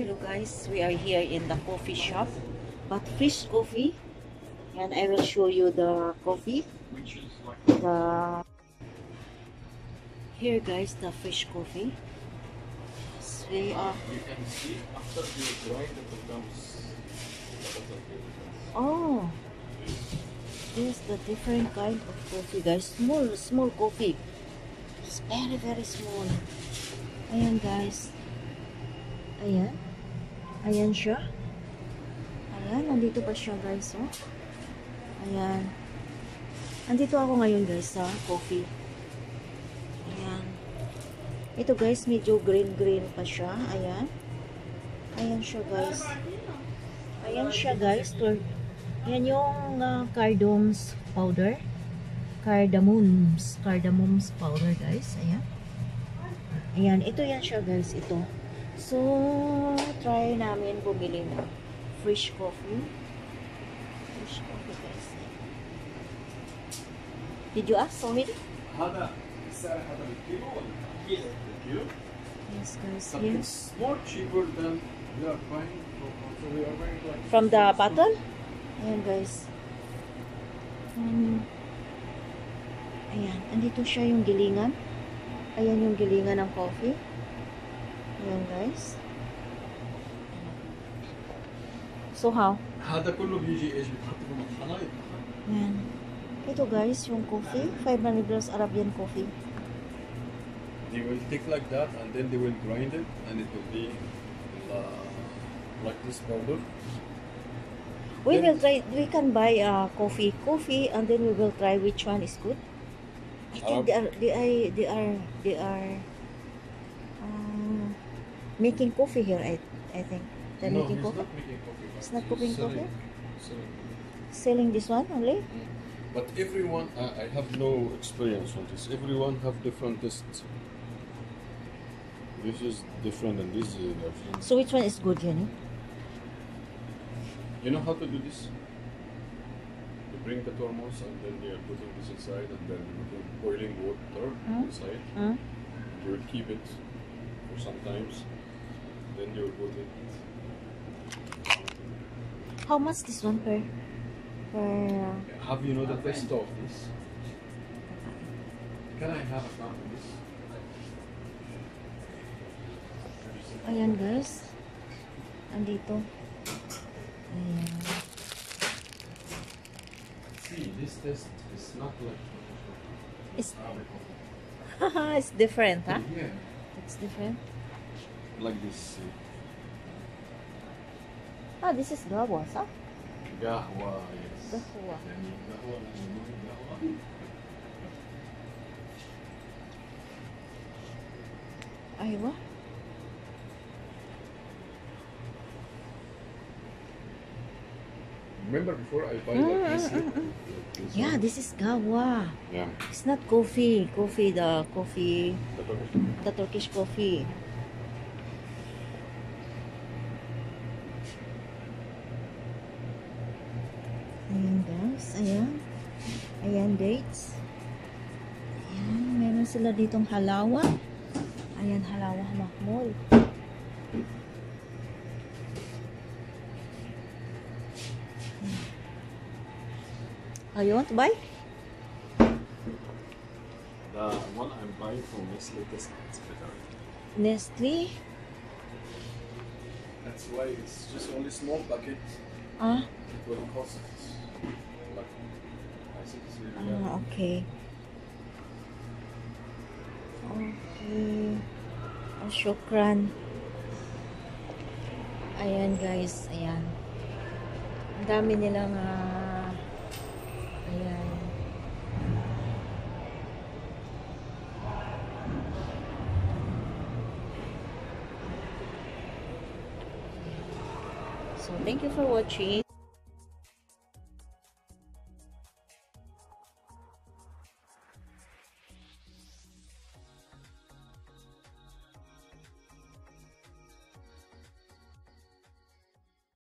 Hello guys, we are here in the coffee shop, but fish coffee, and I will show you the coffee. The here guys, the fish coffee. Yes, we are. Oh, this is the different kind of coffee guys. Small, small coffee. It's very, very small. Ayan guys. Ayan. Ayan siya. Ayan, nandito pa siya guys, oh. Ayan. Nandito ako ngayon guys sa coffee. Ayan. Ito guys, medyo green-green pa siya. Ayan. Ayan siya guys. Ayan siya guys. Yan yung uh, cardamoms powder. Cardamoms. Cardamoms powder guys. Ayan. Ayan. Ito yan siya guys. Ito. So, try namin bumili ng fresh coffee. Fresh coffee guys. Did you ask already? Yes guys, Something yes. more cheaper than we are buying from, so we are buying like from the bottle? Ayan guys. Um, ayan, andito siya yung gilingan. Ayan yung gilingan ng coffee. Ayan guys. So how? Eh. Ayan. Ito guys, yung coffee. 500 grams Arabian coffee. They will take like that and then they will grind it and it will be uh, like this powder. We then, will try, we can buy uh, coffee, coffee and then we will try which one is good. I think Arab. they are, they are, they are, they are uh, making coffee here. I, I think they're no making coffee, not making coffee It's not cooking selling- coffee? selling. selling this one only. But everyone, I, I have no experience on this. Everyone have different tastes. This is different and this is different. So which one is good, Jenny? You know how to do this? You bring the thermos and then you're putting this inside and then you put boiling water Hmm? inside. Hmm? You will keep it for some times. Then you it. How much this one per per? Uh, have you know the taste of this? Can I have a cup of this? Ayan guys, andito. Ayan. See, this test is not like. It's it's different, huh? Yeah. It's different. Like this. Ah, this is gawas, huh? Gahwa, yes. Gahwa. Gahwa gahwa. Aywa. Remember before I buy Mm, like this? mm, mm, mm. This Yeah, one? this is gawa. Yeah. It's not coffee. Coffee, the coffee, The Turkish- the Turkish coffee. Guys, ayan. Ayan dates. Ayan, meron sila ditong halawa. Ayan, halawa mahmol. Oh, you want to buy? The one I'm buying from Nestle tastes better. Nestle? That's why it's just only small packet. Ah, It will cost ah okay. Okay. Oh, syukran. Ayan guys, ayan. Ang dami nilang ah, ayan. So, thank you for watching.